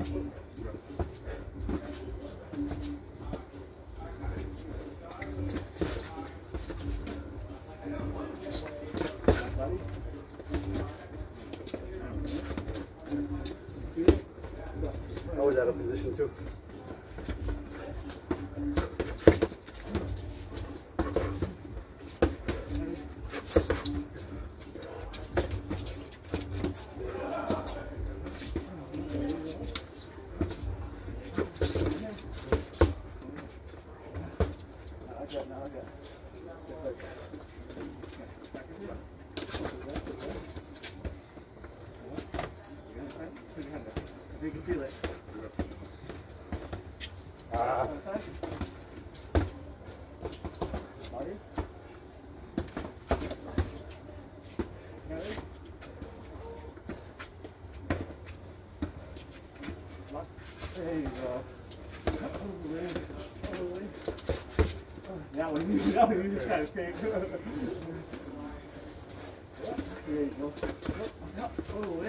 I was out of position too. You can feel it. There you go. Now we need, now we two. There you go. Oh,